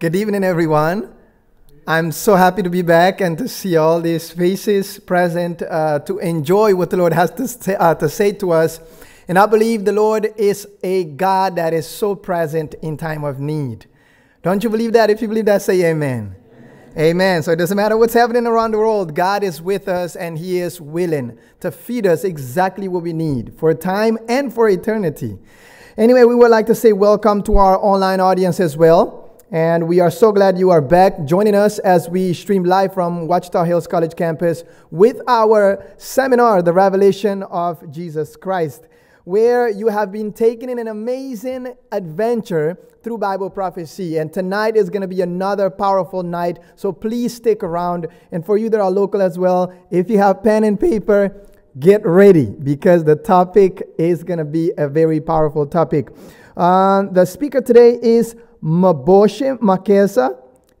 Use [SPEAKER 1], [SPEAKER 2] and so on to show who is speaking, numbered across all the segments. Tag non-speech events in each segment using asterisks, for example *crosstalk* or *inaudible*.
[SPEAKER 1] Good evening, everyone. I'm so happy to be back and to see all these faces present uh, to enjoy what the Lord has to say, uh, to say to us. And I believe the Lord is a God that is so present in time of need. Don't you believe that? If you believe that, say amen. amen. Amen. So it doesn't matter what's happening around the world, God is with us and He is willing to feed us exactly what we need for time and for eternity. Anyway, we would like to say welcome to our online audience as well. And we are so glad you are back joining us as we stream live from Ouachita Hills College campus with our seminar, The Revelation of Jesus Christ, where you have been taken in an amazing adventure through Bible prophecy. And tonight is going to be another powerful night. So please stick around. And for you that are local as well, if you have pen and paper, get ready because the topic is going to be a very powerful topic. Uh, the speaker today is Maboshe Makesa.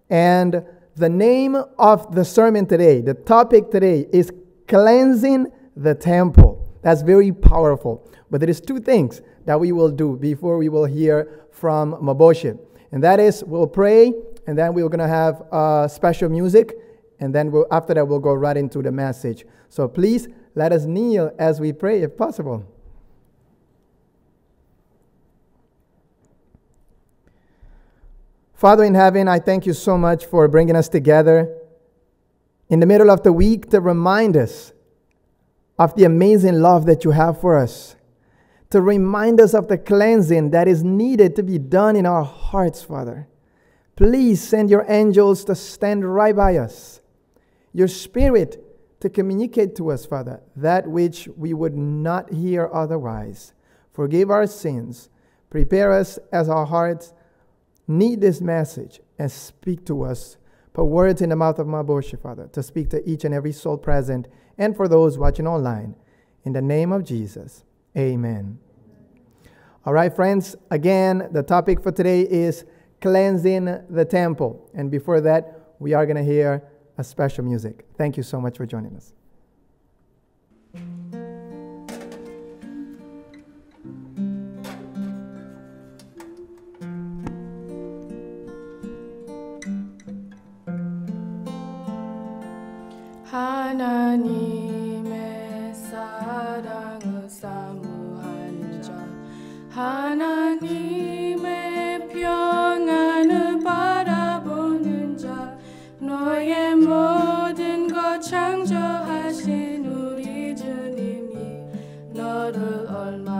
[SPEAKER 1] And the name of the sermon today, the topic today is cleansing the temple. That's very powerful. But there is two things that we will do before we will hear from Maboshe. And that is we'll pray and then we're going to have uh, special music and then we'll, after that we'll go right into the message. So please let us kneel as we pray if possible. Father in heaven, I thank you so much for bringing us together in the middle of the week to remind us of the amazing love that you have for us, to remind us of the cleansing that is needed to be done in our hearts, Father. Please send your angels to stand right by us, your spirit to communicate to us, Father, that which we would not hear otherwise. Forgive our sins, prepare us as our hearts need this message and speak to us. Put words in the mouth of my Maboshe, Father, to speak to each and every soul present and for those watching online. In the name of Jesus, amen. All right, friends, again, the topic for today is cleansing the temple. And before that, we are going to hear a special music. Thank you so much for joining us.
[SPEAKER 2] 하나님의 사랑을 사모하는 자. 하나님의 평안을 바라보는 자. 너의 모든 것 창조하신 우리 주님이 너를 얼마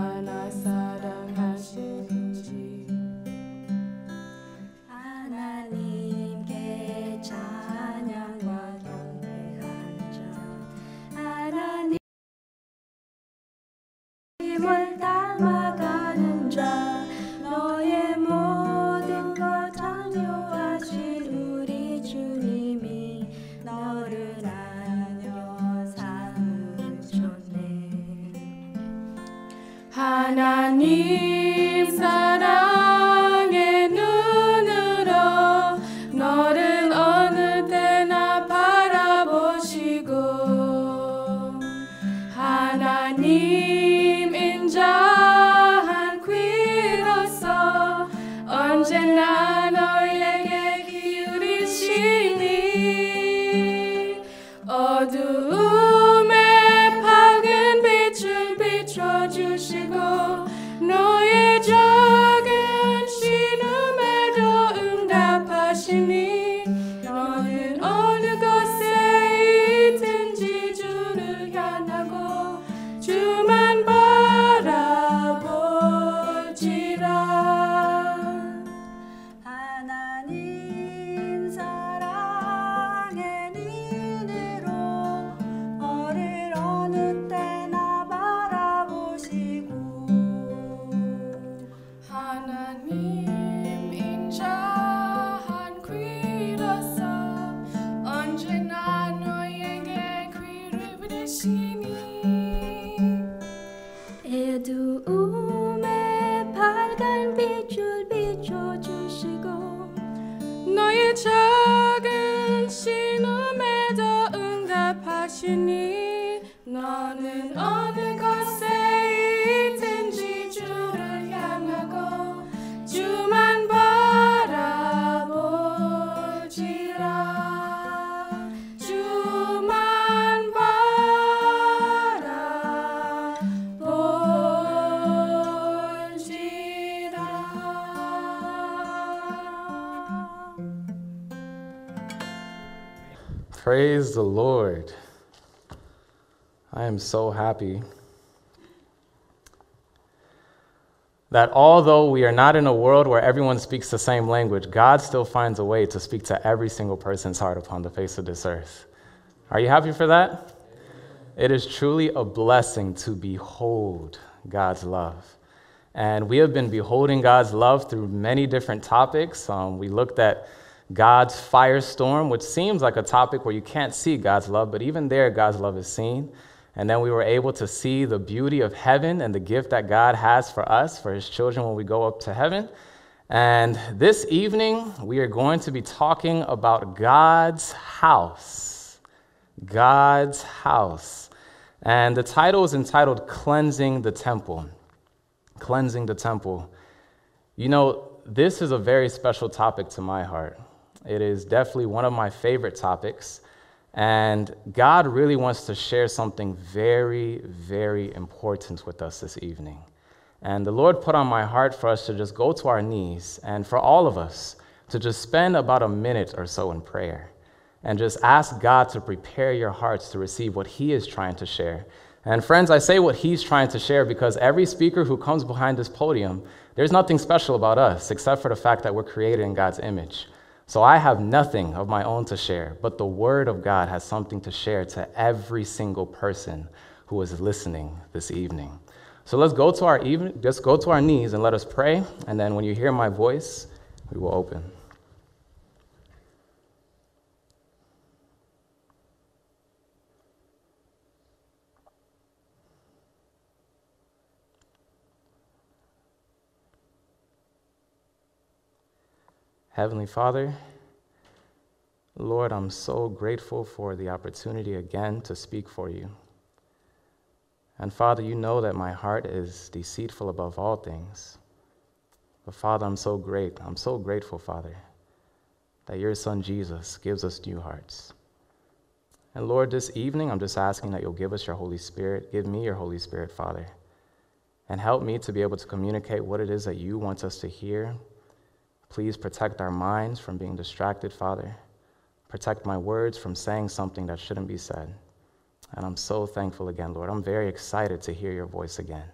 [SPEAKER 3] the Lord. I am so happy that although we are not in a world where everyone speaks the same language, God still finds a way to speak to every single person's heart upon the face of this earth. Are you happy for that? It is truly a blessing to behold God's love. And we have been beholding God's love through many different topics. Um, we looked at God's firestorm, which seems like a topic where you can't see God's love, but even there, God's love is seen. And then we were able to see the beauty of heaven and the gift that God has for us, for his children, when we go up to heaven. And this evening, we are going to be talking about God's house. God's house. And the title is entitled Cleansing the Temple. Cleansing the Temple. You know, this is a very special topic to my heart. It is definitely one of my favorite topics. And God really wants to share something very, very important with us this evening. And the Lord put on my heart for us to just go to our knees and for all of us to just spend about a minute or so in prayer and just ask God to prepare your hearts to receive what He is trying to share. And friends, I say what He's trying to share because every speaker who comes behind this podium, there's nothing special about us except for the fact that we're created in God's image. So I have nothing of my own to share, but the Word of God has something to share to every single person who is listening this evening. So let's go to our even, just go to our knees and let us pray, and then when you hear my voice, we will open. Heavenly Father, Lord, I'm so grateful for the opportunity again to speak for you. And Father, you know that my heart is deceitful above all things. But Father, I'm so great. I'm so grateful, Father, that your Son Jesus gives us new hearts. And Lord, this evening, I'm just asking that you'll give us your Holy Spirit. Give me your Holy Spirit, Father. And help me to be able to communicate what it is that you want us to hear Please protect our minds from being distracted, Father. Protect my words from saying something that shouldn't be said. And I'm so thankful again, Lord. I'm very excited to hear your voice again.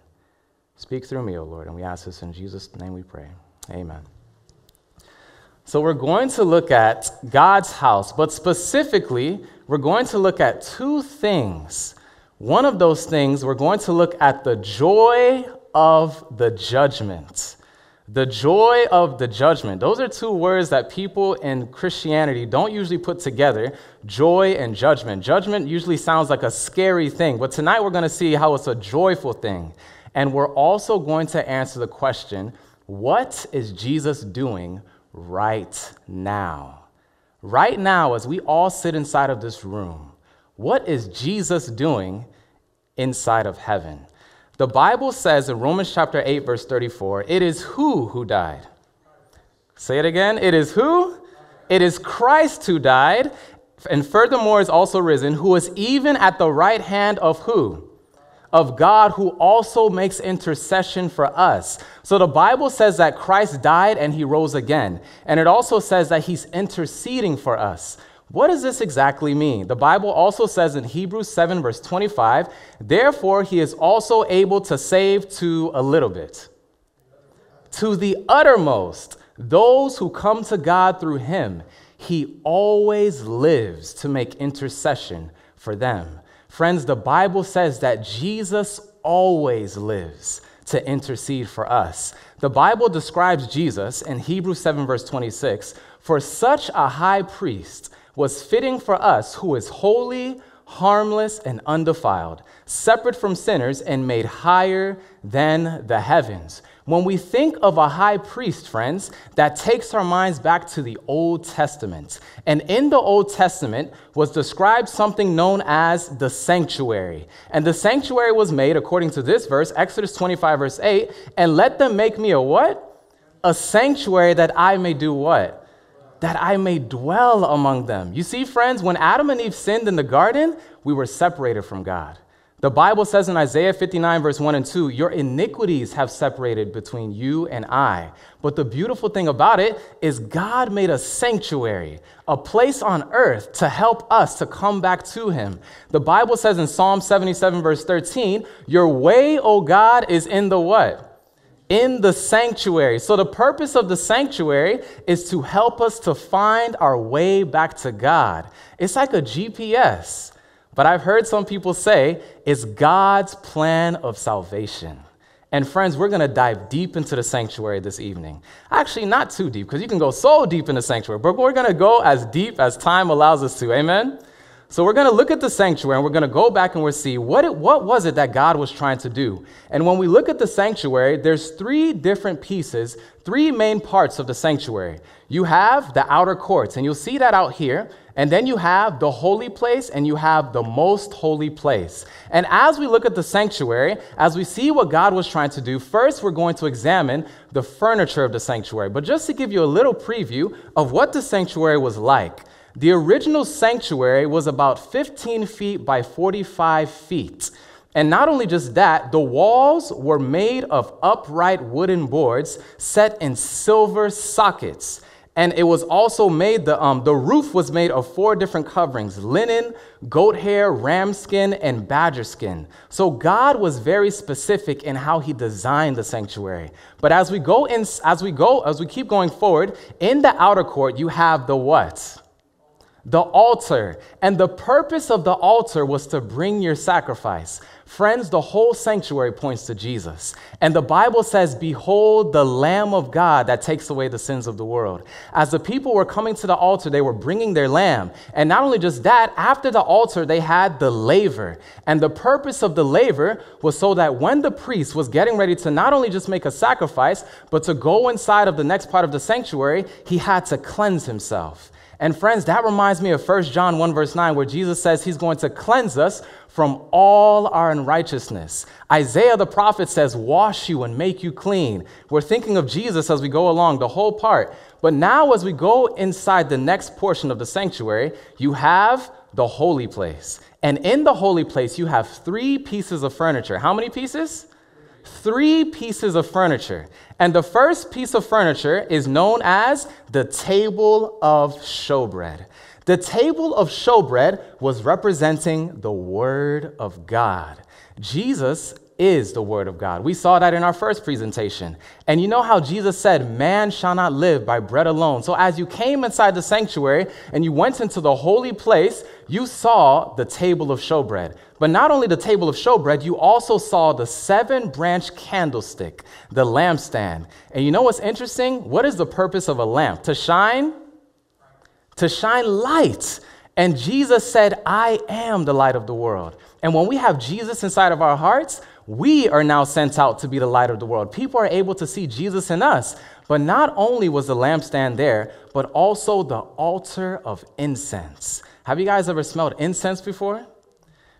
[SPEAKER 3] Speak through me, O Lord, and we ask this in Jesus' name we pray. Amen. So, we're going to look at God's house, but specifically, we're going to look at two things. One of those things, we're going to look at the joy of the judgment. The joy of the judgment. Those are two words that people in Christianity don't usually put together joy and judgment. Judgment usually sounds like a scary thing, but tonight we're going to see how it's a joyful thing. And we're also going to answer the question what is Jesus doing right now? Right now, as we all sit inside of this room, what is Jesus doing inside of heaven? The Bible says in Romans chapter 8, verse 34, it is who who died? Say it again. It is who? It is Christ who died, and furthermore is also risen, who is even at the right hand of who? Of God, who also makes intercession for us. So the Bible says that Christ died and he rose again. And it also says that he's interceding for us. What does this exactly mean? The Bible also says in Hebrews 7, verse 25, therefore he is also able to save to a little bit, to the uttermost, those who come to God through him. He always lives to make intercession for them. Friends, the Bible says that Jesus always lives to intercede for us. The Bible describes Jesus in Hebrews 7, verse 26 for such a high priest was fitting for us who is holy, harmless, and undefiled, separate from sinners, and made higher than the heavens. When we think of a high priest, friends, that takes our minds back to the Old Testament. And in the Old Testament was described something known as the sanctuary. And the sanctuary was made, according to this verse, Exodus 25, verse 8, and let them make me a what? A sanctuary that I may do what? That I may dwell among them. You see, friends, when Adam and Eve sinned in the garden, we were separated from God. The Bible says in Isaiah 59, verse 1 and 2, Your iniquities have separated between you and I. But the beautiful thing about it is God made a sanctuary, a place on earth to help us to come back to Him. The Bible says in Psalm 77, verse 13, Your way, O God, is in the what? In the sanctuary. So the purpose of the sanctuary is to help us to find our way back to God. It's like a GPS. But I've heard some people say it's God's plan of salvation. And friends, we're going to dive deep into the sanctuary this evening. Actually, not too deep, because you can go so deep in the sanctuary, but we're going to go as deep as time allows us to. Amen? So we're going to look at the sanctuary and we're going to go back and we'll see what, it, what was it that God was trying to do. And when we look at the sanctuary, there's three different pieces, three main parts of the sanctuary. You have the outer courts, and you'll see that out here. And then you have the holy place and you have the most holy place. And as we look at the sanctuary, as we see what God was trying to do, first we're going to examine the furniture of the sanctuary. But just to give you a little preview of what the sanctuary was like, the original sanctuary was about 15 feet by 45 feet. And not only just that, the walls were made of upright wooden boards set in silver sockets. And it was also made, the, um, the roof was made of four different coverings linen, goat hair, ram skin, and badger skin. So God was very specific in how he designed the sanctuary. But as we go in, as we go, as we keep going forward, in the outer court, you have the what? The altar. And the purpose of the altar was to bring your sacrifice. Friends, the whole sanctuary points to Jesus. And the Bible says, Behold the Lamb of God that takes away the sins of the world. As the people were coming to the altar, they were bringing their lamb. And not only just that, after the altar, they had the laver. And the purpose of the laver was so that when the priest was getting ready to not only just make a sacrifice, but to go inside of the next part of the sanctuary, he had to cleanse himself. And friends, that reminds me of 1 John 1, verse 9, where Jesus says he's going to cleanse us from all our unrighteousness. Isaiah the prophet says, Wash you and make you clean. We're thinking of Jesus as we go along, the whole part. But now, as we go inside the next portion of the sanctuary, you have the holy place. And in the holy place, you have three pieces of furniture. How many pieces? Three pieces of furniture. And the first piece of furniture is known as the table of showbread. The table of showbread was representing the Word of God. Jesus is the Word of God. We saw that in our first presentation. And you know how Jesus said, Man shall not live by bread alone. So as you came inside the sanctuary and you went into the holy place, you saw the table of showbread. But not only the table of showbread, you also saw the seven branch candlestick, the lampstand. And you know what's interesting? What is the purpose of a lamp? To shine? To shine light. And Jesus said, I am the light of the world. And when we have Jesus inside of our hearts, we are now sent out to be the light of the world. People are able to see Jesus in us. But not only was the lampstand there, but also the altar of incense. Have you guys ever smelled incense before?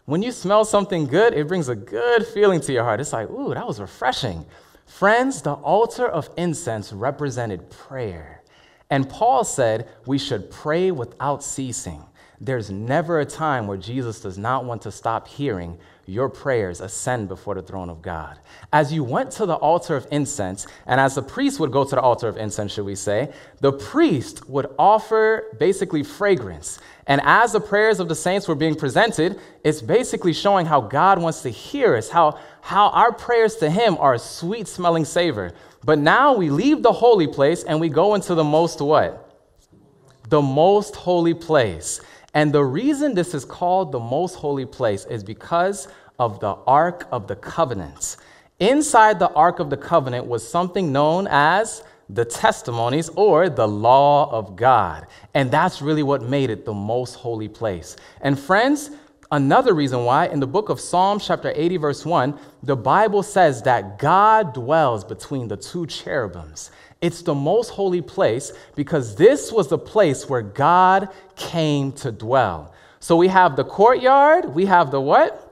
[SPEAKER 3] When you smell something good, it brings a good feeling to your heart. It's like, ooh, that was refreshing. Friends, the altar of incense represented prayer. And Paul said we should pray without ceasing. There's never a time where Jesus does not want to stop hearing your prayers ascend before the throne of God. As you went to the altar of incense, and as the priest would go to the altar of incense, should we say, the priest would offer basically fragrance. And as the prayers of the saints were being presented, it's basically showing how God wants to hear us, how, how our prayers to Him are a sweet smelling savor. But now we leave the holy place and we go into the most what? The most holy place. And the reason this is called the most holy place is because of the Ark of the Covenant. Inside the Ark of the Covenant was something known as the testimonies or the law of God. And that's really what made it the most holy place. And friends, another reason why in the book of Psalms, chapter 80, verse 1, the Bible says that God dwells between the two cherubims. It's the most holy place because this was the place where God came to dwell. So we have the courtyard, we have the what?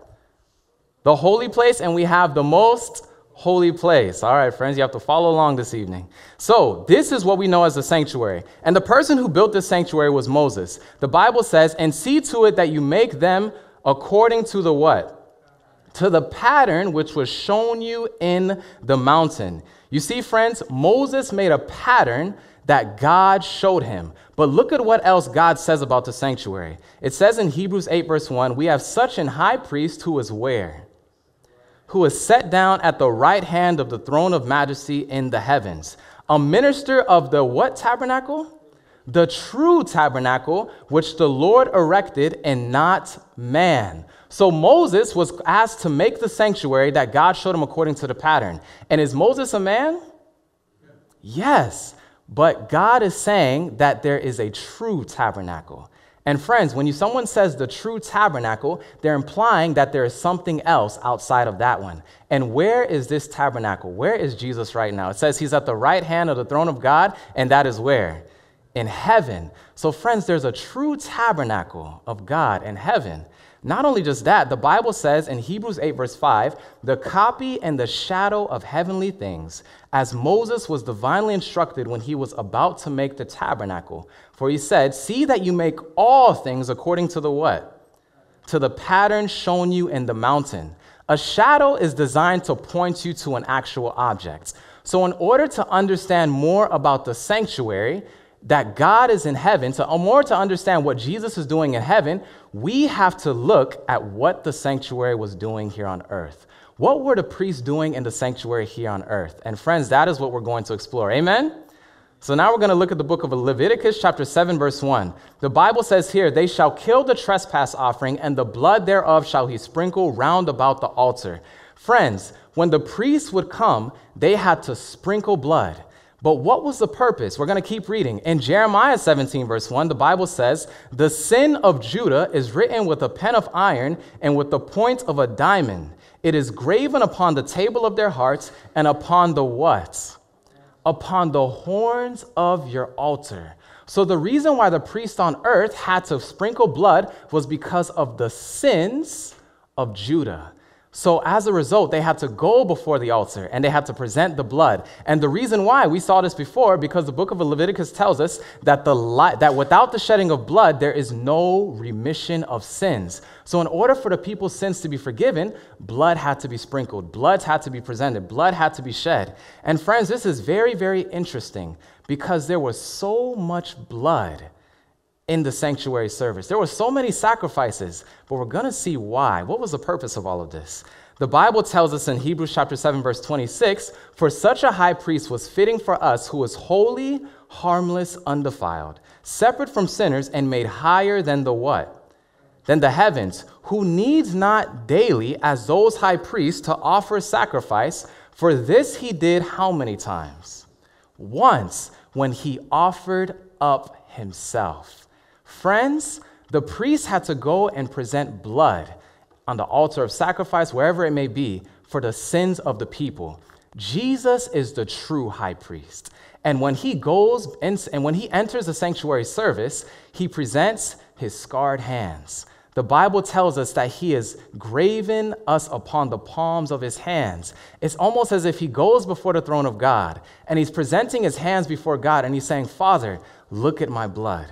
[SPEAKER 3] The holy place, and we have the most holy place. All right, friends, you have to follow along this evening. So, this is what we know as the sanctuary. And the person who built this sanctuary was Moses. The Bible says, and see to it that you make them according to the what? to the pattern which was shown you in the mountain. You see, friends, Moses made a pattern that God showed him. But look at what else God says about the sanctuary. It says in Hebrews 8, verse 1 We have such an high priest who is where? Who is set down at the right hand of the throne of majesty in the heavens. A minister of the what tabernacle? The true tabernacle which the Lord erected and not man. So Moses was asked to make the sanctuary that God showed him according to the pattern. And is Moses a man? Yes. But God is saying that there is a true tabernacle. And friends, when you, someone says the true tabernacle, they're implying that there is something else outside of that one. And where is this tabernacle? Where is Jesus right now? It says he's at the right hand of the throne of God, and that is where? In heaven. So, friends, there's a true tabernacle of God in heaven. Not only just that, the Bible says in Hebrews 8, verse 5, the copy and the shadow of heavenly things, as Moses was divinely instructed when he was about to make the tabernacle. For he said, See that you make all things according to the what? To the pattern shown you in the mountain. A shadow is designed to point you to an actual object. So, in order to understand more about the sanctuary, that God is in heaven, to uh, more to understand what Jesus is doing in heaven, we have to look at what the sanctuary was doing here on earth. What were the priests doing in the sanctuary here on earth? And friends, that is what we're going to explore. Amen? So now we're going to look at the book of Leviticus, chapter 7, verse 1. The Bible says here, They shall kill the trespass offering, and the blood thereof shall he sprinkle round about the altar. Friends, when the priests would come, they had to sprinkle blood. But what was the purpose? We're going to keep reading. In Jeremiah 17, verse 1, the Bible says, The sin of Judah is written with a pen of iron and with the point of a diamond. It is graven upon the table of their hearts and upon the what? Upon the horns of your altar. So the reason why the priest on earth had to sprinkle blood was because of the sins of Judah. So, as a result, they had to go before the altar and they had to present the blood. And the reason why we saw this before, because the book of Leviticus tells us that, the that without the shedding of blood, there is no remission of sins. So, in order for the people's sins to be forgiven, blood had to be sprinkled, blood had to be presented, blood had to be shed. And, friends, this is very, very interesting because there was so much blood in the sanctuary service. There were so many sacrifices, but we're going to see why. What was the purpose of all of this? The Bible tells us in Hebrews chapter 7 verse 26, for such a high priest was fitting for us who was holy, harmless, undefiled, separate from sinners and made higher than the what? Than the heavens, who needs not daily as those high priests to offer sacrifice, for this he did how many times? Once when he offered up himself. Friends, the priest had to go and present blood on the altar of sacrifice, wherever it may be, for the sins of the people. Jesus is the true high priest. And when he goes and when he enters the sanctuary service, he presents his scarred hands. The Bible tells us that he has graven us upon the palms of his hands. It's almost as if he goes before the throne of God and he's presenting his hands before God and he's saying, Father, look at my blood.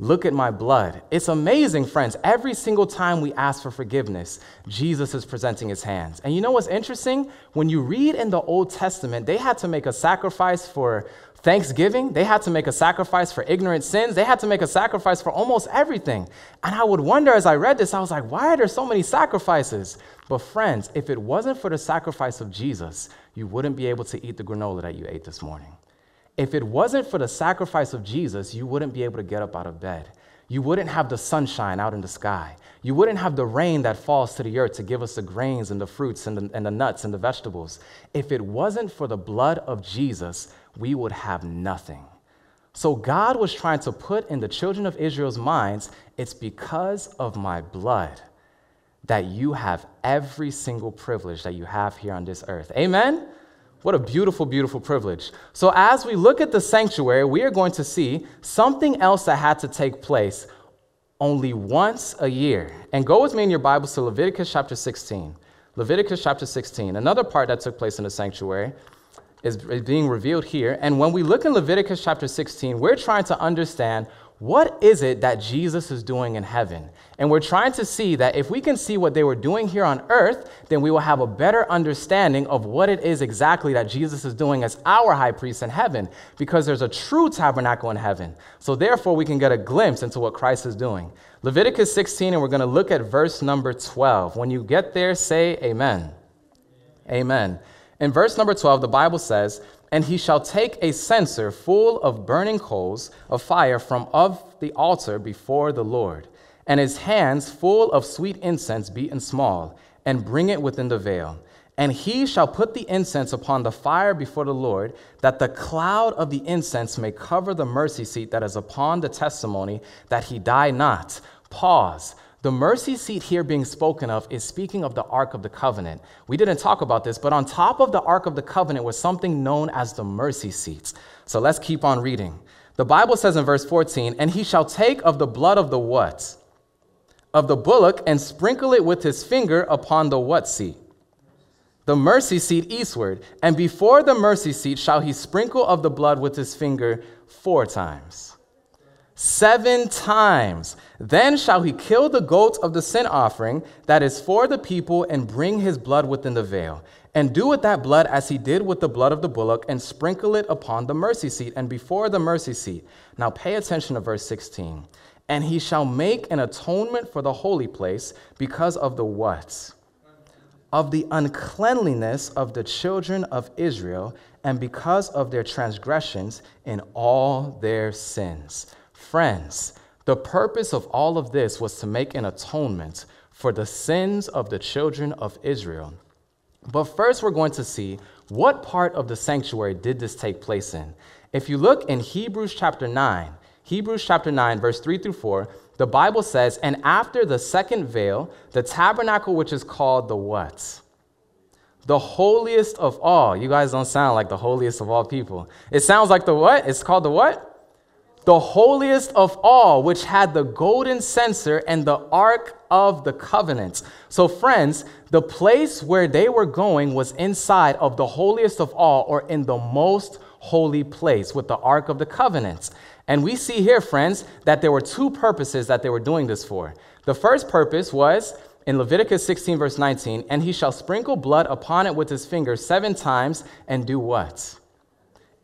[SPEAKER 3] Look at my blood. It's amazing, friends. Every single time we ask for forgiveness, Jesus is presenting his hands. And you know what's interesting? When you read in the Old Testament, they had to make a sacrifice for Thanksgiving, they had to make a sacrifice for ignorant sins, they had to make a sacrifice for almost everything. And I would wonder as I read this, I was like, why are there so many sacrifices? But, friends, if it wasn't for the sacrifice of Jesus, you wouldn't be able to eat the granola that you ate this morning. If it wasn't for the sacrifice of Jesus, you wouldn't be able to get up out of bed. You wouldn't have the sunshine out in the sky. You wouldn't have the rain that falls to the earth to give us the grains and the fruits and the, and the nuts and the vegetables. If it wasn't for the blood of Jesus, we would have nothing. So God was trying to put in the children of Israel's minds it's because of my blood that you have every single privilege that you have here on this earth. Amen? What a beautiful, beautiful privilege. So, as we look at the sanctuary, we are going to see something else that had to take place only once a year. And go with me in your Bibles to Leviticus chapter 16. Leviticus chapter 16. Another part that took place in the sanctuary is being revealed here. And when we look in Leviticus chapter 16, we're trying to understand what is it that Jesus is doing in heaven? And we're trying to see that if we can see what they were doing here on earth, then we will have a better understanding of what it is exactly that Jesus is doing as our high priest in heaven, because there's a true tabernacle in heaven. So therefore, we can get a glimpse into what Christ is doing. Leviticus 16, and we're going to look at verse number 12. When you get there, say amen. Amen. In verse number 12, the Bible says, And he shall take a censer full of burning coals of fire from of the altar before the Lord and his hands full of sweet incense beaten small, and bring it within the veil. And he shall put the incense upon the fire before the Lord, that the cloud of the incense may cover the mercy seat that is upon the testimony, that he die not. Pause. The mercy seat here being spoken of is speaking of the Ark of the Covenant. We didn't talk about this, but on top of the Ark of the Covenant was something known as the mercy seats. So let's keep on reading. The Bible says in verse 14, And he shall take of the blood of the what? Of the bullock and sprinkle it with his finger upon the what seat? The mercy seat eastward. And before the mercy seat shall he sprinkle of the blood with his finger four times. Seven times. Then shall he kill the goat of the sin offering that is for the people and bring his blood within the veil. And do with that blood as he did with the blood of the bullock and sprinkle it upon the mercy seat and before the mercy seat. Now pay attention to verse 16 and he shall make an atonement for the holy place because of the what? Of the uncleanliness of the children of Israel, and because of their transgressions in all their sins. Friends, the purpose of all of this was to make an atonement for the sins of the children of Israel. But first, we're going to see what part of the sanctuary did this take place in. If you look in Hebrews chapter 9, Hebrews chapter 9, verse 3 through 4, the Bible says, And after the second veil, the tabernacle which is called the what? The holiest of all. You guys don't sound like the holiest of all people. It sounds like the what? It's called the what? The holiest of all, which had the golden censer and the ark of the covenant. So, friends, the place where they were going was inside of the holiest of all, or in the most holy place with the ark of the covenant. And we see here, friends, that there were two purposes that they were doing this for. The first purpose was in Leviticus 16, verse 19, and he shall sprinkle blood upon it with his finger seven times and do what?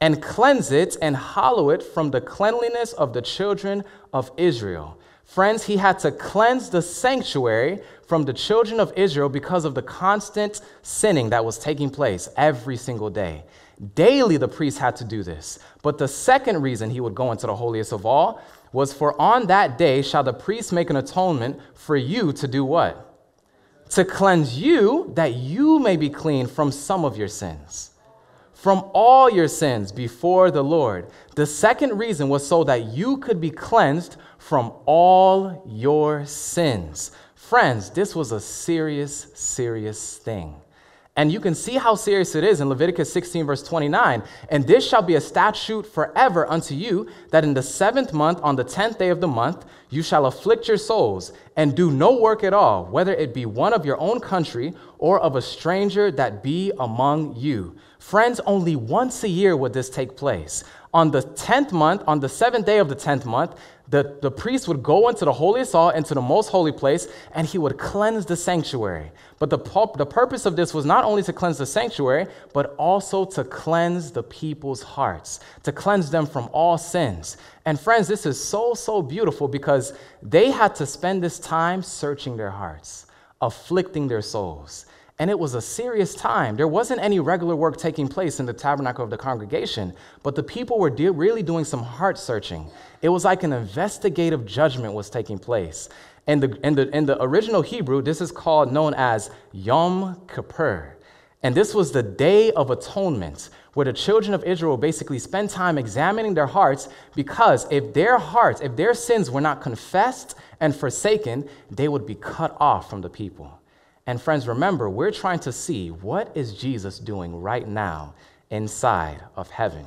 [SPEAKER 3] And cleanse it and hallow it from the cleanliness of the children of Israel. Friends, he had to cleanse the sanctuary from the children of Israel because of the constant sinning that was taking place every single day. Daily, the priest had to do this. But the second reason he would go into the holiest of all was for on that day shall the priest make an atonement for you to do what? To cleanse you that you may be clean from some of your sins. From all your sins before the Lord. The second reason was so that you could be cleansed from all your sins. Friends, this was a serious, serious thing. And you can see how serious it is in Leviticus 16, verse 29. And this shall be a statute forever unto you, that in the seventh month, on the tenth day of the month, you shall afflict your souls, and do no work at all, whether it be one of your own country or of a stranger that be among you. Friends, only once a year would this take place. On the tenth month, on the seventh day of the tenth month, the, the priest would go into the holiest hall, into the most holy place, and he would cleanse the sanctuary. But the, the purpose of this was not only to cleanse the sanctuary, but also to cleanse the people's hearts, to cleanse them from all sins. And friends, this is so, so beautiful because they had to spend this time searching their hearts, afflicting their souls. And it was a serious time. There wasn't any regular work taking place in the tabernacle of the congregation, but the people were de- really doing some heart searching. It was like an investigative judgment was taking place. In the, in, the, in the original Hebrew, this is called known as Yom Kippur. And this was the Day of Atonement, where the children of Israel basically spend time examining their hearts because if their hearts, if their sins were not confessed and forsaken, they would be cut off from the people. And friends, remember, we're trying to see what is Jesus doing right now inside of heaven.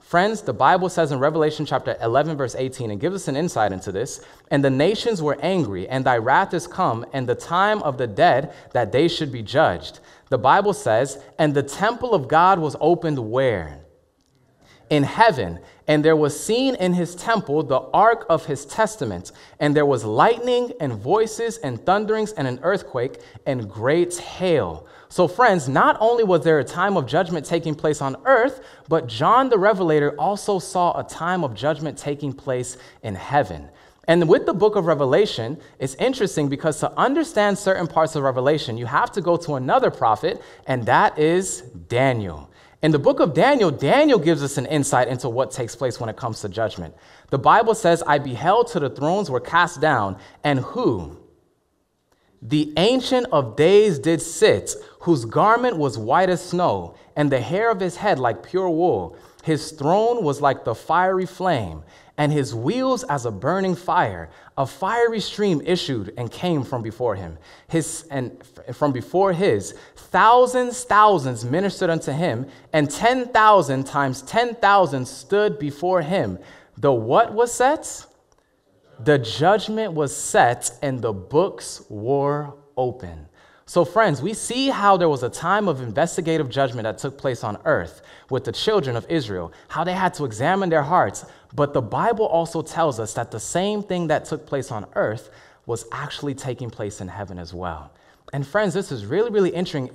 [SPEAKER 3] Friends, the Bible says in Revelation chapter 11, verse 18, and gives us an insight into this. And the nations were angry, and thy wrath is come, and the time of the dead that they should be judged. The Bible says, and the temple of God was opened where? in heaven, and there was seen in his temple the ark of his testament, and there was lightning and voices and thunderings and an earthquake and great hail. So, friends, not only was there a time of judgment taking place on earth, but John the Revelator also saw a time of judgment taking place in heaven. And with the book of Revelation, it's interesting because to understand certain parts of Revelation, you have to go to another prophet, and that is Daniel. In the book of Daniel, Daniel gives us an insight into what takes place when it comes to judgment. The Bible says, I beheld till the thrones were cast down, and who? The Ancient of Days did sit, whose garment was white as snow, and the hair of his head like pure wool. His throne was like the fiery flame, and his wheels as a burning fire. A fiery stream issued and came from before him. His and from before his thousands, thousands ministered unto him, and ten thousand times ten thousand stood before him. The what was set? The judgment was set, and the books were open. So, friends, we see how there was a time of investigative judgment that took place on earth with the children of Israel, how they had to examine their hearts. But the Bible also tells us that the same thing that took place on earth was actually taking place in heaven as well. And friends, this is really, really interesting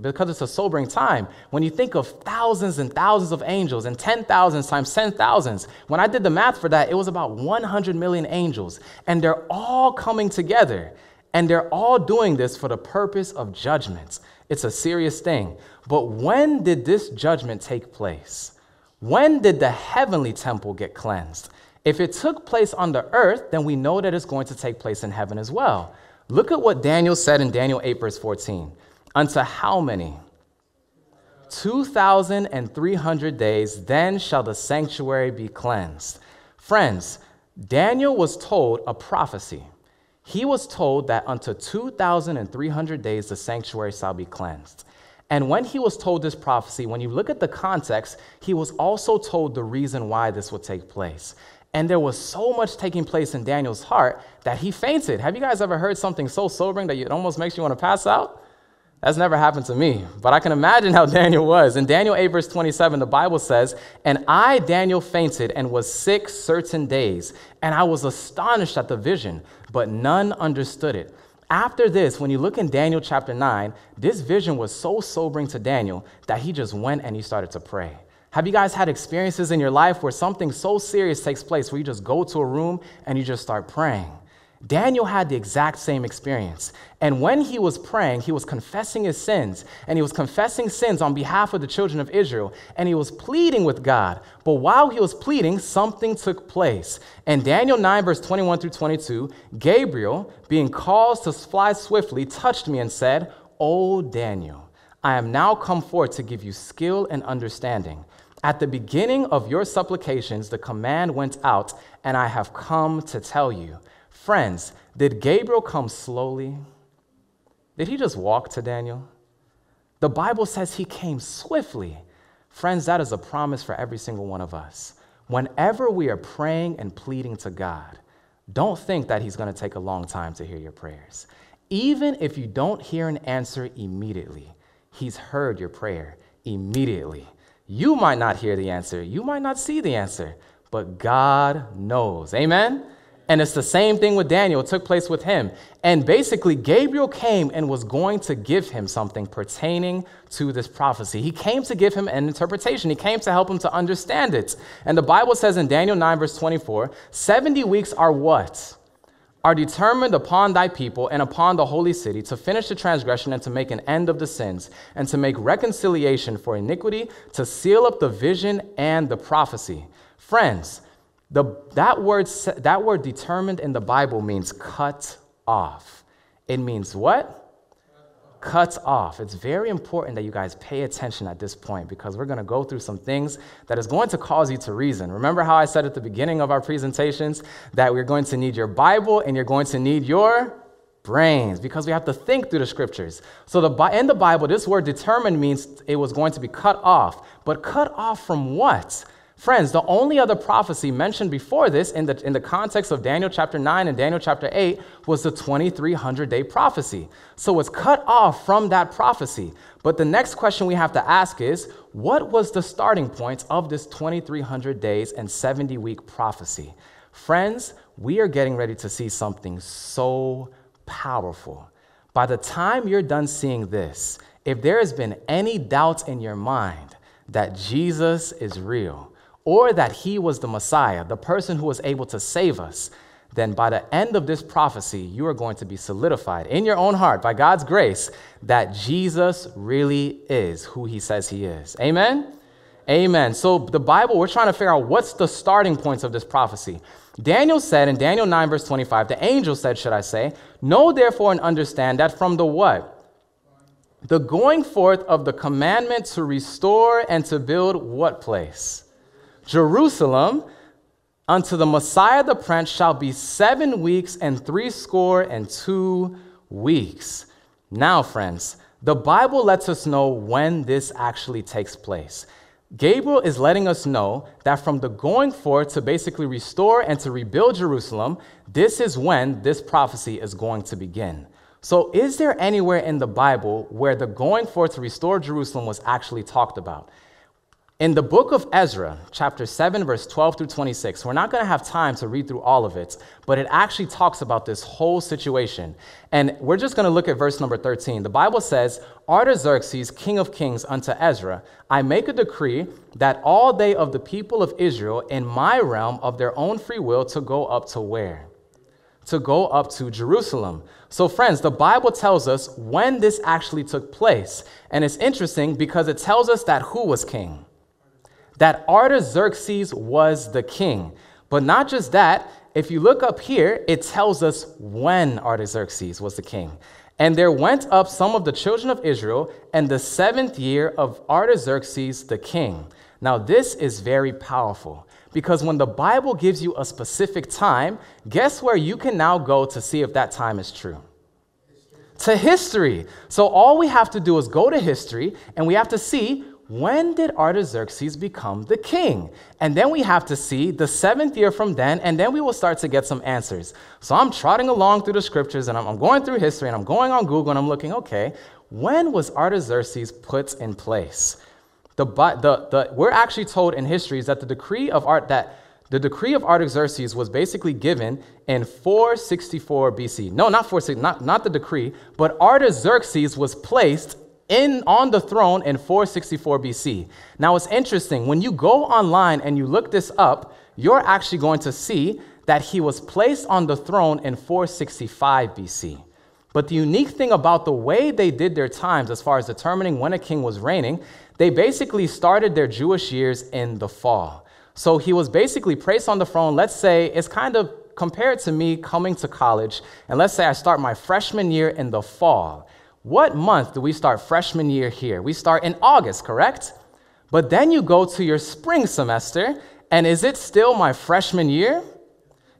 [SPEAKER 3] because it's a sobering time. When you think of thousands and thousands of angels and 10,000 times 10,000s, when I did the math for that, it was about 100 million angels. And they're all coming together. And they're all doing this for the purpose of judgment. It's a serious thing. But when did this judgment take place? When did the heavenly temple get cleansed? If it took place on the earth, then we know that it's going to take place in heaven as well. Look at what Daniel said in Daniel 8, verse 14. Unto how many? 2,300 days, then shall the sanctuary be cleansed. Friends, Daniel was told a prophecy he was told that unto 2,300 days the sanctuary shall be cleansed. And when he was told this prophecy, when you look at the context, he was also told the reason why this would take place. And there was so much taking place in Daniel's heart that he fainted. Have you guys ever heard something so sobering that it almost makes you want to pass out? That's never happened to me, but I can imagine how *laughs* Daniel was. In Daniel 8, verse 27, the Bible says, And I, Daniel, fainted and was sick certain days, and I was astonished at the vision, but none understood it. After this, when you look in Daniel chapter 9, this vision was so sobering to Daniel that he just went and he started to pray. Have you guys had experiences in your life where something so serious takes place where you just go to a room and you just start praying? Daniel had the exact same experience. And when he was praying, he was confessing his sins, and he was confessing sins on behalf of the children of Israel, and he was pleading with God. But while he was pleading, something took place. In Daniel 9, verse 21 through 22, Gabriel, being caused to fly swiftly, touched me and said, O Daniel, I am now come forth to give you skill and understanding. At the beginning of your supplications, the command went out, and I have come to tell you. Friends, did Gabriel come slowly? Did he just walk to Daniel? The Bible says he came swiftly. Friends, that is a promise for every single one of us. Whenever we are praying and pleading to God, don't think that he's going to take a long time to hear your prayers. Even if you don't hear an answer immediately, he's heard your prayer immediately. You might not hear the answer, you might not see the answer, but God knows. Amen? And it's the same thing with Daniel. It took place with him. And basically, Gabriel came and was going to give him something pertaining to this prophecy. He came to give him an interpretation, he came to help him to understand it. And the Bible says in Daniel 9, verse 24 70 weeks are what? Are determined upon thy people and upon the holy city to finish the transgression and to make an end of the sins, and to make reconciliation for iniquity, to seal up the vision and the prophecy. Friends, the, that, word, that word determined in the Bible means cut off. It means what? Cut off. It's very important that you guys pay attention at this point because we're going to go through some things that is going to cause you to reason. Remember how I said at the beginning of our presentations that we're going to need your Bible and you're going to need your brains because we have to think through the scriptures. So the, in the Bible, this word determined means it was going to be cut off. But cut off from what? Friends, the only other prophecy mentioned before this in the, in the context of Daniel chapter 9 and Daniel chapter 8 was the 2300 day prophecy. So it's cut off from that prophecy. But the next question we have to ask is what was the starting point of this 2300 days and 70 week prophecy? Friends, we are getting ready to see something so powerful. By the time you're done seeing this, if there has been any doubt in your mind that Jesus is real, or that he was the Messiah, the person who was able to save us, then by the end of this prophecy, you are going to be solidified in your own heart by God's grace that Jesus really is who he says he is. Amen? Amen. So, the Bible, we're trying to figure out what's the starting points of this prophecy. Daniel said in Daniel 9, verse 25, the angel said, should I say, Know therefore and understand that from the what? The going forth of the commandment to restore and to build what place? Jerusalem unto the Messiah the Prince shall be seven weeks and threescore and two weeks. Now, friends, the Bible lets us know when this actually takes place. Gabriel is letting us know that from the going forth to basically restore and to rebuild Jerusalem, this is when this prophecy is going to begin. So, is there anywhere in the Bible where the going forth to restore Jerusalem was actually talked about? In the book of Ezra, chapter 7, verse 12 through 26, we're not going to have time to read through all of it, but it actually talks about this whole situation. And we're just going to look at verse number 13. The Bible says, Artaxerxes, king of kings, unto Ezra, I make a decree that all they of the people of Israel in my realm of their own free will to go up to where? To go up to Jerusalem. So, friends, the Bible tells us when this actually took place. And it's interesting because it tells us that who was king? That Artaxerxes was the king. But not just that, if you look up here, it tells us when Artaxerxes was the king. And there went up some of the children of Israel in the seventh year of Artaxerxes the king. Now, this is very powerful because when the Bible gives you a specific time, guess where you can now go to see if that time is true? To history. So, all we have to do is go to history and we have to see when did Artaxerxes become the king? And then we have to see the seventh year from then, and then we will start to get some answers. So I'm trotting along through the scriptures and I'm, going through history and I'm going on Google and I'm looking, okay, when was Artaxerxes put in place? The, the, the, we're actually told in history that the decree of art that the decree of Artaxerxes was basically given in 464 BC. No, not 460, not, not the decree, but Artaxerxes was placed in, on the throne in 464 BC. Now it's interesting, when you go online and you look this up, you're actually going to see that he was placed on the throne in 465 BC. But the unique thing about the way they did their times as far as determining when a king was reigning, they basically started their Jewish years in the fall. So he was basically placed on the throne. Let's say it's kind of compared to me coming to college, and let's say I start my freshman year in the fall. What month do we start freshman year here? We start in August, correct? But then you go to your spring semester, and is it still my freshman year?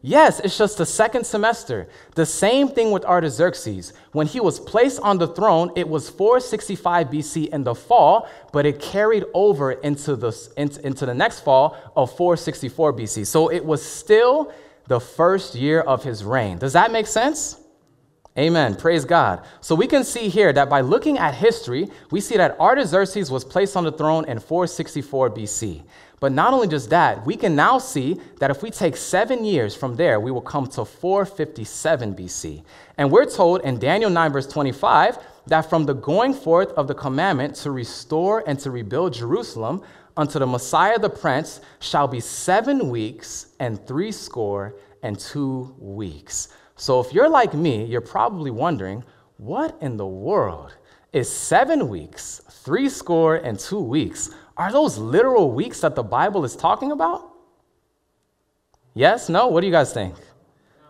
[SPEAKER 3] Yes, it's just the second semester. The same thing with Artaxerxes. When he was placed on the throne, it was 465 BC in the fall, but it carried over into the, into the next fall of 464 BC. So it was still the first year of his reign. Does that make sense? Amen. Praise God. So we can see here that by looking at history, we see that Artaxerxes was placed on the throne in 464 BC. But not only just that, we can now see that if we take seven years from there, we will come to 457 BC. And we're told in Daniel 9, verse 25, that from the going forth of the commandment to restore and to rebuild Jerusalem unto the Messiah the Prince shall be seven weeks and three score and two weeks. So if you're like me, you're probably wondering, what in the world is seven weeks, three score, and two weeks? Are those literal weeks that the Bible is talking about? Yes? No? What do you guys think?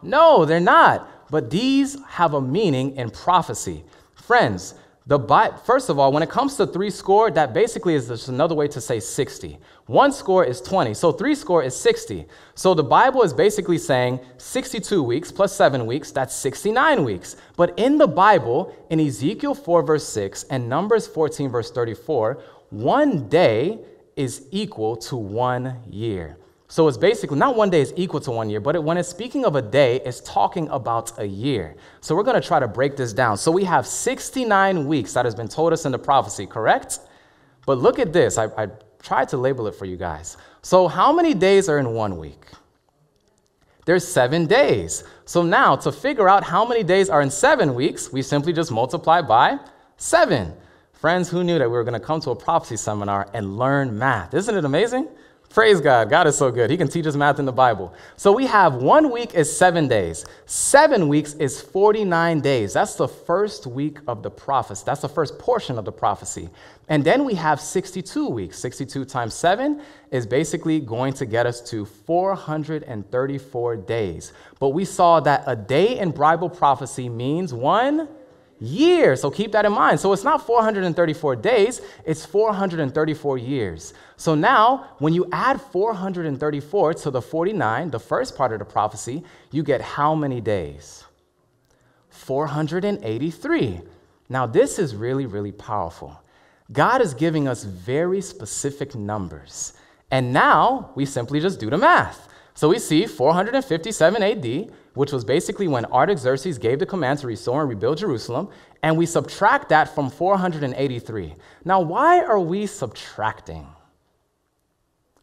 [SPEAKER 3] No, they're not. But these have a meaning in prophecy. Friends, the first of all, when it comes to three score, that basically is just another way to say 60. One score is 20, so three score is 60. So the Bible is basically saying 62 weeks plus seven weeks, that's 69 weeks. But in the Bible, in Ezekiel 4, verse 6, and Numbers 14, verse 34, one day is equal to one year. So it's basically not one day is equal to one year, but it, when it's speaking of a day, it's talking about a year. So we're going to try to break this down. So we have 69 weeks that has been told us in the prophecy, correct? But look at this. I, I tried to label it for you guys. So how many days are in one week? There's seven days. So now to figure out how many days are in seven weeks, we simply just multiply by seven. Friends, who knew that we were going to come to a prophecy seminar and learn math? Isn't it amazing? Praise God. God is so good. He can teach us math in the Bible. So we have one week is seven days. Seven weeks is 49 days. That's the first week of the prophecy. That's the first portion of the prophecy. And then we have 62 weeks. 62 times seven is basically going to get us to 434 days. But we saw that a day in Bible prophecy means one year. So keep that in mind. So it's not 434 days, it's 434 years. So now, when you add 434 to the 49, the first part of the prophecy, you get how many days? 483. Now, this is really, really powerful. God is giving us very specific numbers. And now we simply just do the math. So we see 457 AD, which was basically when Artaxerxes gave the command to restore and rebuild Jerusalem, and we subtract that from 483. Now, why are we subtracting?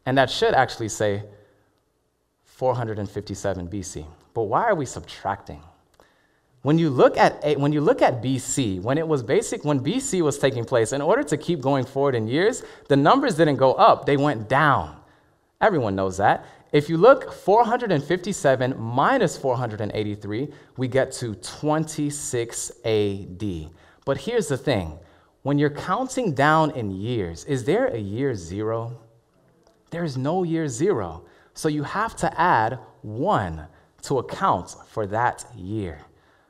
[SPEAKER 3] And that should actually say 457 BC. But why are we subtracting? When you look at when you look at BC, when it was basic when BC was taking place, in order to keep going forward in years, the numbers didn't go up, they went down. Everyone knows that. If you look 457 minus 483, we get to 26 AD. But here's the thing when you're counting down in years, is there a year zero? There's no year zero. So you have to add one to account for that year.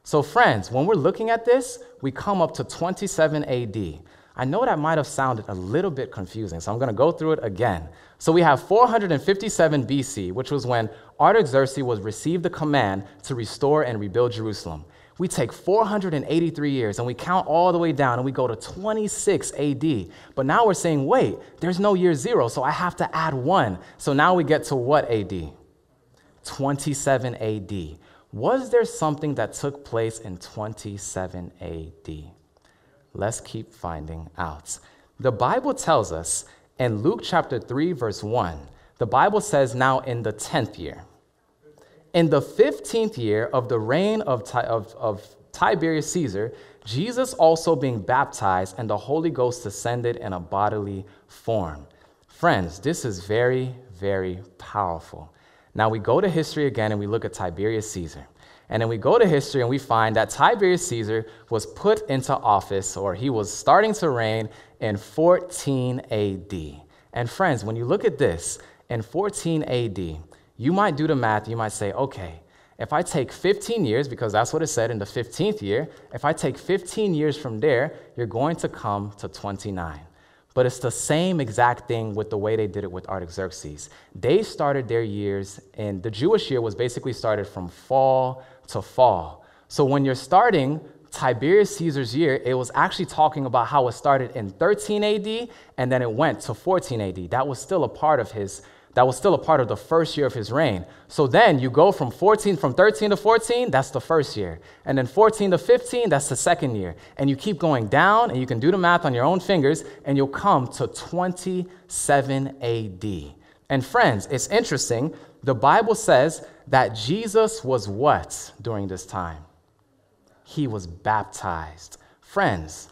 [SPEAKER 3] So, friends, when we're looking at this, we come up to 27 AD. I know that might have sounded a little bit confusing, so I'm going to go through it again. So we have 457 BC, which was when Artaxerxes was received the command to restore and rebuild Jerusalem. We take 483 years and we count all the way down and we go to 26 AD. But now we're saying, wait, there's no year zero, so I have to add one. So now we get to what AD? 27 AD. Was there something that took place in 27 AD? Let's keep finding out. The Bible tells us in Luke chapter 3, verse 1, the Bible says, now in the 10th year in the 15th year of the reign of, of, of Tiberius Caesar, Jesus also being baptized, and the Holy Ghost descended in a bodily form. Friends, this is very, very powerful. Now we go to history again and we look at Tiberius Caesar. And then we go to history and we find that Tiberius Caesar was put into office, or he was starting to reign in 14 AD. And friends, when you look at this, in 14 AD, you might do the math, you might say, okay, if I take 15 years, because that's what it said in the 15th year, if I take 15 years from there, you're going to come to 29. But it's the same exact thing with the way they did it with Artaxerxes. They started their years, and the Jewish year was basically started from fall to fall. So when you're starting Tiberius Caesar's year, it was actually talking about how it started in 13 AD and then it went to 14 AD. That was still a part of his that was still a part of the first year of his reign. So then you go from 14, from 13 to 14, that's the first year. And then 14 to 15, that's the second year. And you keep going down, and you can do the math on your own fingers, and you'll come to 27 AD. And friends, it's interesting. The Bible says that Jesus was what during this time? He was baptized. Friends,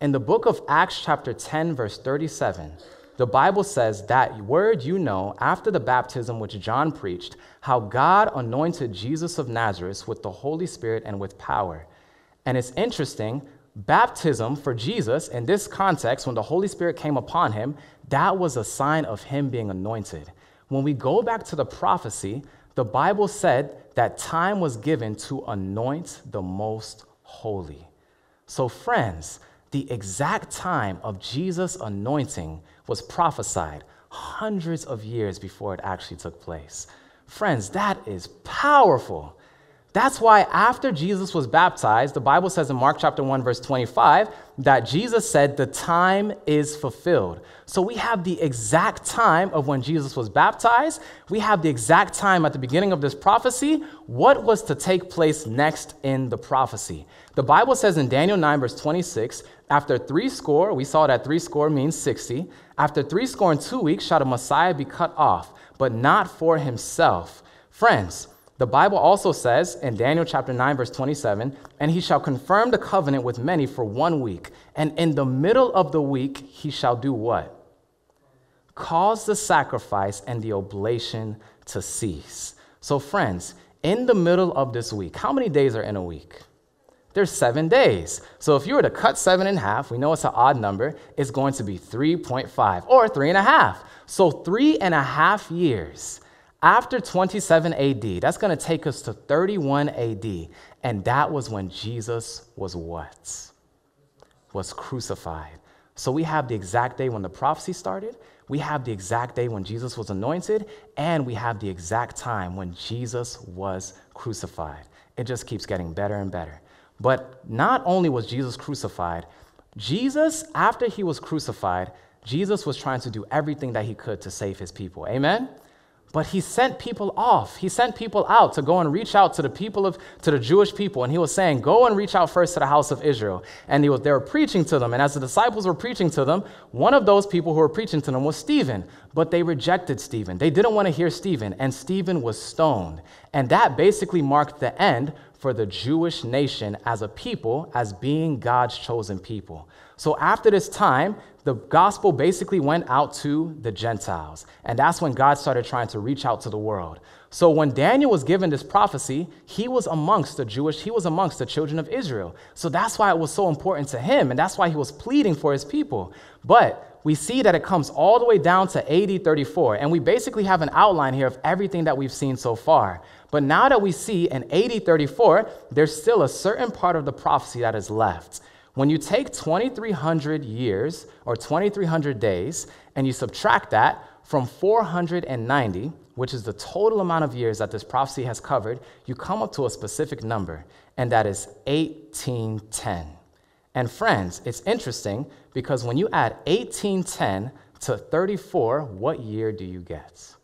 [SPEAKER 3] in the book of Acts, chapter 10, verse 37, the Bible says that word you know after the baptism which John preached, how God anointed Jesus of Nazareth with the Holy Spirit and with power. And it's interesting, baptism for Jesus in this context, when the Holy Spirit came upon him, that was a sign of him being anointed. When we go back to the prophecy, the Bible said that time was given to anoint the most holy. So, friends, the exact time of Jesus' anointing was prophesied hundreds of years before it actually took place. Friends, that is powerful. That's why after Jesus was baptized, the Bible says in Mark chapter 1 verse 25 that Jesus said the time is fulfilled. So we have the exact time of when Jesus was baptized. We have the exact time at the beginning of this prophecy what was to take place next in the prophecy. The Bible says in Daniel 9 verse 26, after 3 score, we saw that 3 score means 60. After 3 score and 2 weeks shall the Messiah be cut off, but not for himself. Friends, the Bible also says in Daniel chapter 9, verse 27, and he shall confirm the covenant with many for one week. And in the middle of the week, he shall do what? Cause the sacrifice and the oblation to cease. So, friends, in the middle of this week, how many days are in a week? There's seven days. So if you were to cut seven in half, we know it's an odd number, it's going to be 3.5 or three and a half. So three and a half years after 27 AD, that's going to take us to 31 AD. And that was when Jesus was what? Was crucified. So we have the exact day when the prophecy started, we have the exact day when Jesus was anointed, and we have the exact time when Jesus was crucified. It just keeps getting better and better. But not only was Jesus crucified, Jesus, after he was crucified, Jesus was trying to do everything that he could to save his people. Amen? But he sent people off. He sent people out to go and reach out to the people of to the Jewish people. And he was saying, Go and reach out first to the house of Israel. And he was, they were preaching to them. And as the disciples were preaching to them, one of those people who were preaching to them was Stephen. But they rejected Stephen. They didn't want to hear Stephen, and Stephen was stoned. And that basically marked the end for the Jewish nation as a people, as being God's chosen people. So after this time, the gospel basically went out to the Gentiles. And that's when God started trying to reach out to the world. So when Daniel was given this prophecy, he was amongst the Jewish, he was amongst the children of Israel. So that's why it was so important to him. And that's why he was pleading for his people. But we see that it comes all the way down to AD 34. And we basically have an outline here of everything that we've seen so far. But now that we see in AD 34, there's still a certain part of the prophecy that is left. When you take 2,300 years or 2,300 days and you subtract that from 490, which is the total amount of years that this prophecy has covered, you come up to a specific number, and that is 1810. And friends, it's interesting because when you add 1810 to 34, what year do you get?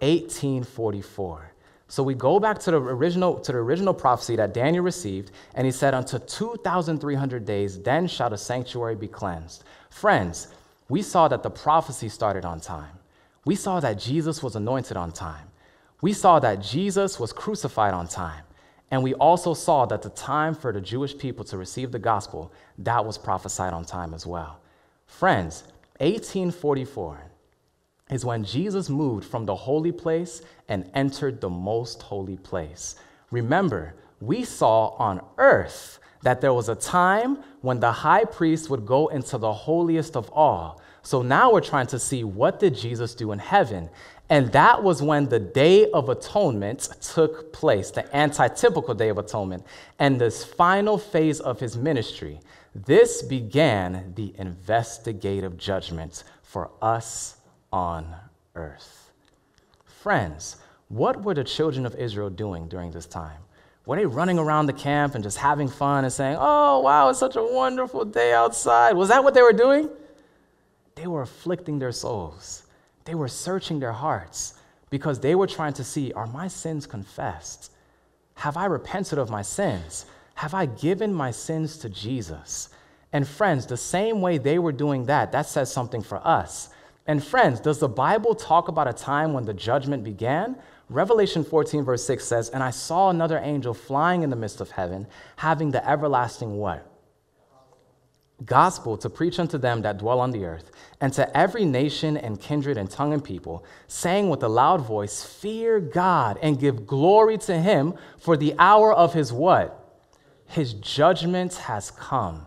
[SPEAKER 3] 1844. So we go back to the original to the original prophecy that Daniel received, and he said, "Unto 2,300 days, then shall the sanctuary be cleansed." Friends, we saw that the prophecy started on time. We saw that Jesus was anointed on time. We saw that Jesus was crucified on time. And we also saw that the time for the Jewish people to receive the gospel, that was prophesied on time as well. Friends, 1844 is when Jesus moved from the holy place and entered the most holy place. Remember, we saw on earth that there was a time when the high priest would go into the holiest of all. So now we're trying to see what did Jesus do in heaven? And that was when the Day of Atonement took place, the antitypical Day of Atonement, and this final phase of his ministry. This began the investigative judgment for us on earth. Friends, what were the children of Israel doing during this time? Were they running around the camp and just having fun and saying, Oh, wow, it's such a wonderful day outside? Was that what they were doing? They were afflicting their souls, they were searching their hearts because they were trying to see Are my sins confessed? Have I repented of my sins? Have I given my sins to Jesus? And friends, the same way they were doing that, that says something for us. And friends, does the Bible talk about a time when the judgment began? Revelation 14, verse 6 says, And I saw another angel flying in the midst of heaven, having the everlasting what? Gospel to preach unto them that dwell on the earth, and to every nation and kindred and tongue and people, saying with a loud voice, Fear God and give glory to him, for the hour of his what? His judgment has come.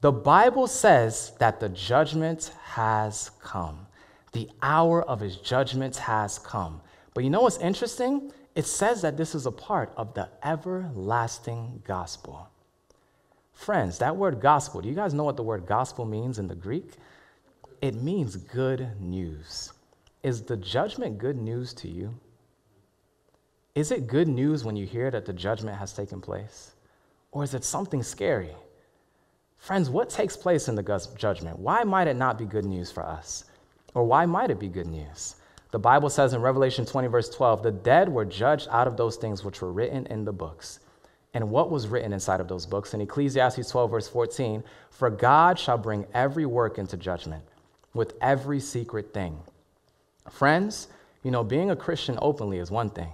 [SPEAKER 3] The Bible says that the judgment has come. The hour of his judgments has come. But you know what's interesting? It says that this is a part of the everlasting gospel. Friends, that word gospel, do you guys know what the word gospel means in the Greek? It means good news. Is the judgment good news to you? Is it good news when you hear that the judgment has taken place? Or is it something scary? Friends, what takes place in the judgment? Why might it not be good news for us? Or why might it be good news? The Bible says in Revelation 20, verse 12, the dead were judged out of those things which were written in the books. And what was written inside of those books? In Ecclesiastes 12, verse 14, for God shall bring every work into judgment with every secret thing. Friends, you know, being a Christian openly is one thing.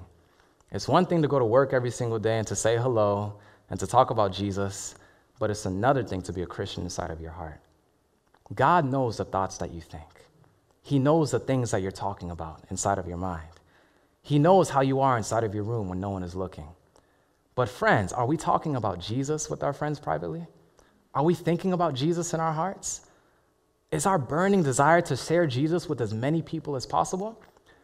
[SPEAKER 3] It's one thing to go to work every single day and to say hello and to talk about Jesus, but it's another thing to be a Christian inside of your heart. God knows the thoughts that you think, He knows the things that you're talking about inside of your mind. He knows how you are inside of your room when no one is looking. But, friends, are we talking about Jesus with our friends privately? Are we thinking about Jesus in our hearts? Is our burning desire to share Jesus with as many people as possible?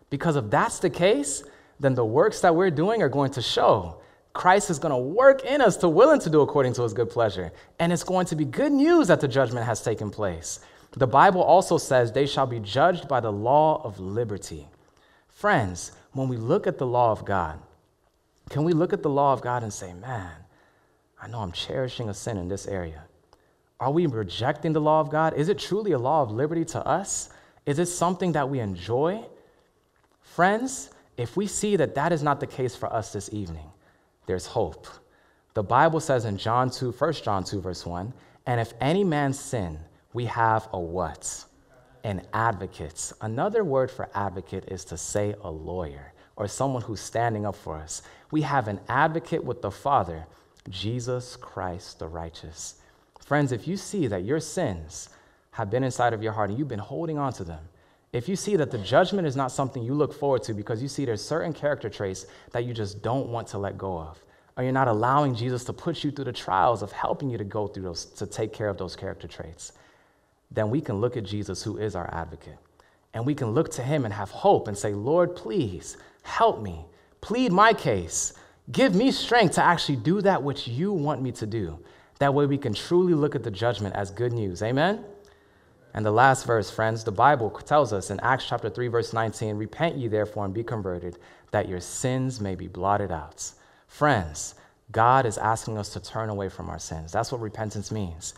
[SPEAKER 3] Because if that's the case, then the works that we're doing are going to show. Christ is going to work in us to willing to do according to his good pleasure. And it's going to be good news that the judgment has taken place. The Bible also says they shall be judged by the law of liberty. Friends, when we look at the law of God, can we look at the law of God and say, man, I know I'm cherishing a sin in this area? Are we rejecting the law of God? Is it truly a law of liberty to us? Is it something that we enjoy? Friends, if we see that that is not the case for us this evening, there's hope. The Bible says in John 2, 1 John 2, verse 1, and if any man sin, we have a what? An advocate. Another word for advocate is to say a lawyer or someone who's standing up for us. We have an advocate with the Father, Jesus Christ the righteous. Friends, if you see that your sins have been inside of your heart and you've been holding on to them, if you see that the judgment is not something you look forward to because you see there's certain character traits that you just don't want to let go of, or you're not allowing Jesus to put you through the trials of helping you to go through those, to take care of those character traits, then we can look at Jesus, who is our advocate, and we can look to him and have hope and say, Lord, please help me, plead my case, give me strength to actually do that which you want me to do. That way we can truly look at the judgment as good news. Amen? And the last verse, friends, the Bible tells us in Acts chapter 3, verse 19 Repent ye therefore and be converted, that your sins may be blotted out. Friends, God is asking us to turn away from our sins. That's what repentance means.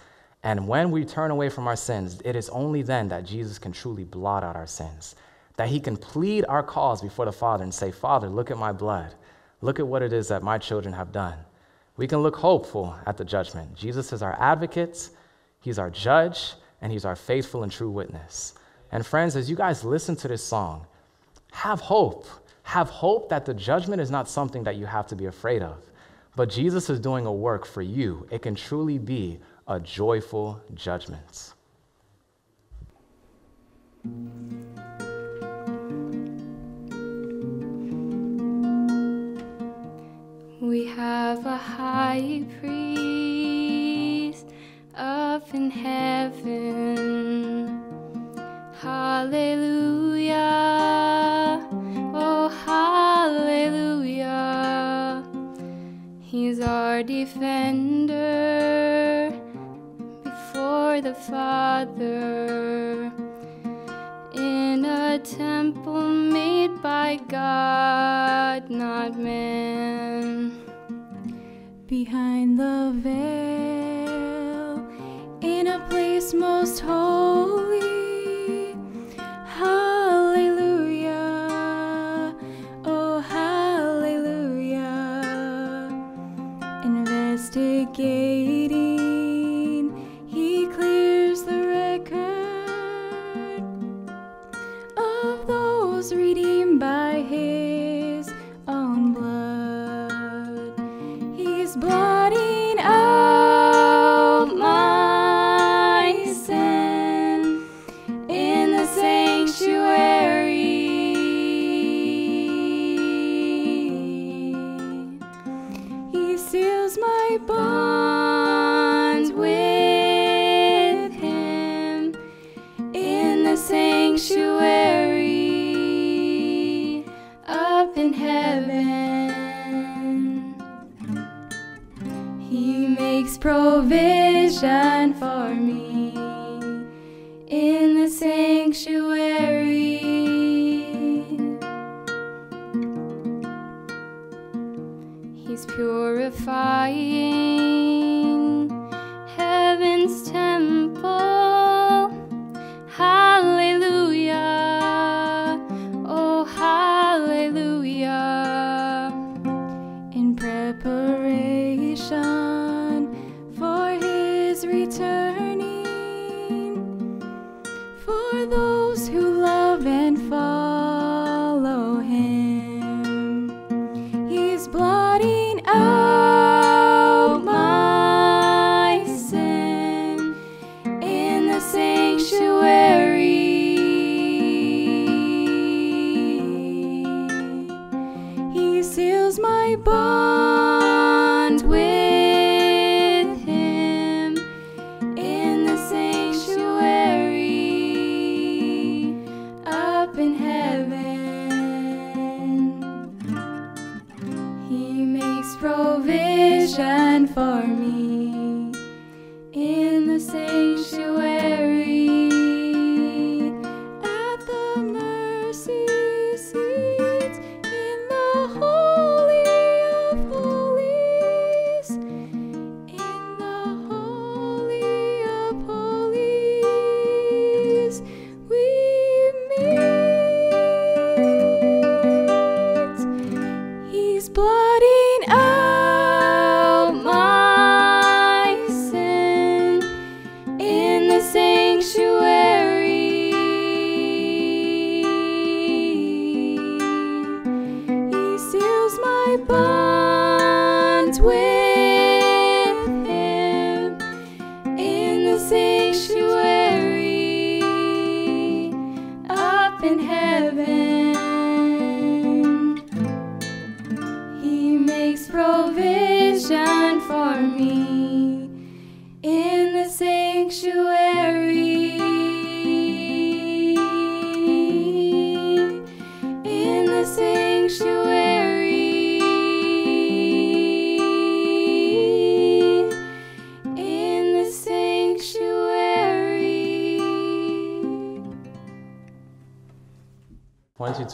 [SPEAKER 3] And when we turn away from our sins, it is only then that Jesus can truly blot out our sins, that he can plead our cause before the Father and say, Father, look at my blood. Look at what it is that my children have done. We can look hopeful at the judgment. Jesus is our advocate, he's our judge, and he's our faithful and true witness. And friends, as you guys listen to this song, have hope. Have hope that the judgment is not something that you have to be afraid of, but Jesus is doing a work for you. It can truly be a joyful judgment.
[SPEAKER 2] We have a high priest up in heaven. Hallelujah. Oh, hallelujah. He's our defender the Father in a temple made by God, not man.
[SPEAKER 4] behind the veil in a place most holy.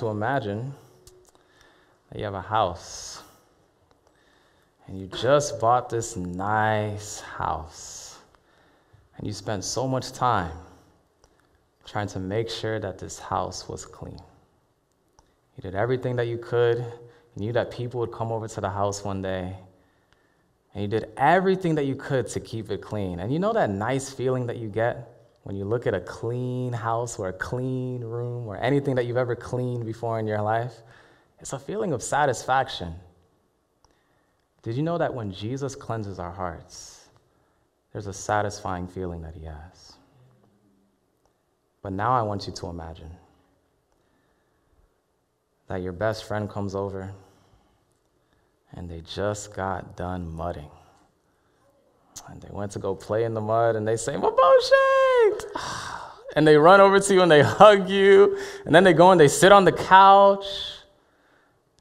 [SPEAKER 3] To imagine that you have a house and you just bought this nice house and you spent so much time trying to make sure that this house was clean. You did everything that you could. You knew that people would come over to the house one day. And you did everything that you could to keep it clean. And you know that nice feeling that you get when you look at a clean house or a clean room or anything that you've ever cleaned before in your life? It's a feeling of satisfaction. Did you know that when Jesus cleanses our hearts, there's a satisfying feeling that he has? But now I want you to imagine that your best friend comes over and they just got done mudding. And they went to go play in the mud and they say, shaped! *sighs* And they run over to you and they hug you. And then they go and they sit on the couch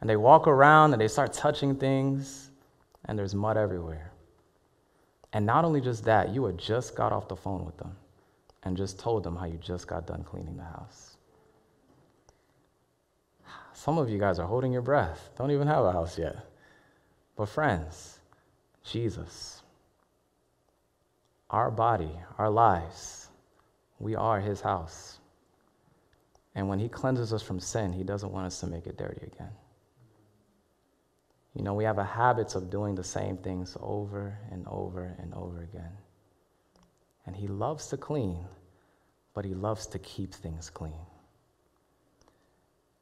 [SPEAKER 3] and they walk around and they start touching things and there's mud everywhere. And not only just that, you had just got off the phone with them and just told them how you just got done cleaning the house. *sighs* Some of you guys are holding your breath, don't even have a house yet. But, friends, Jesus, our body, our lives, we are his house. And when he cleanses us from sin, he doesn't want us to make it dirty again. You know, we have a habit of doing the same things over and over and over again. And he loves to clean, but he loves to keep things clean.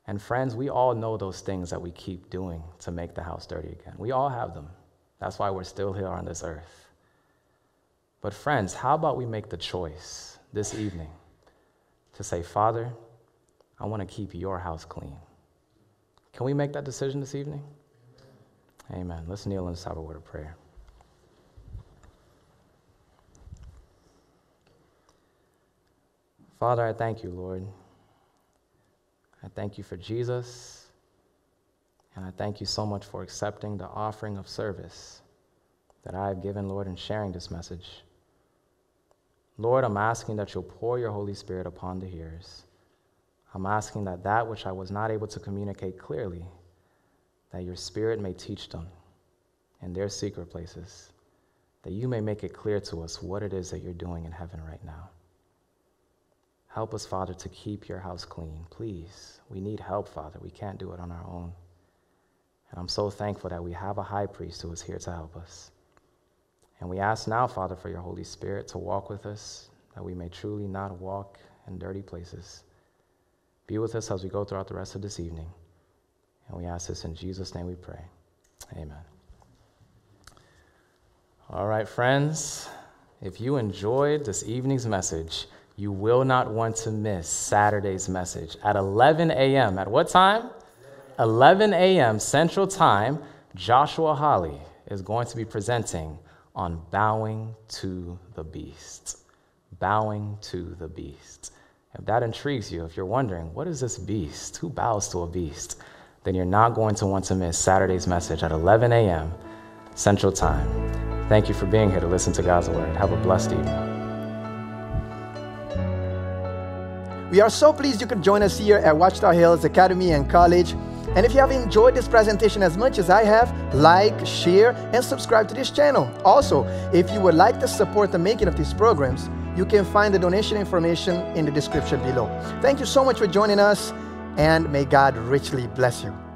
[SPEAKER 3] And friends, we all know those things that we keep doing to make the house dirty again. We all have them. That's why we're still here on this earth. But, friends, how about we make the choice this evening to say, Father, I want to keep your house clean? Can we make that decision this evening? Amen. Let's kneel and have a word of prayer. Father, I thank you, Lord. I thank you for Jesus, and I thank you so much for accepting the offering of service that I have given, Lord, in sharing this message. Lord, I'm asking that you'll pour your Holy Spirit upon the hearers. I'm asking that that which I was not able to communicate clearly, that your Spirit may teach them in their secret places, that you may make it clear to us what it is that you're doing in heaven right now. Help us, Father, to keep your house clean. Please. We need help, Father. We can't do it on our own. And I'm so thankful that we have a high priest who is here to help us. And we ask now, Father, for your Holy Spirit to walk with us, that we may truly not walk in dirty places. Be with us as we go throughout the rest of this evening. And we ask this in Jesus' name we pray. Amen. All right, friends, if you enjoyed this evening's message, you will not want to miss Saturday's message at 11 a.m. At what time? 11 a.m. Central Time, Joshua Holly is going to be presenting on bowing to the beast. Bowing to the beast. If that intrigues you, if you're wondering, what is this beast? Who bows to a beast? Then you're not going to want to miss Saturday's message at 11 a.m. Central Time. Thank you for being here to listen to God's Word. Have a blessed evening.
[SPEAKER 1] We are so pleased you could join us here at Ouachita Hills Academy and College. And if you have enjoyed this presentation as much as I have, like, share, and subscribe to this channel. Also, if you would like to support the making of these programs, you can find the donation information in the description below. Thank you so much for joining us, and may God richly bless you.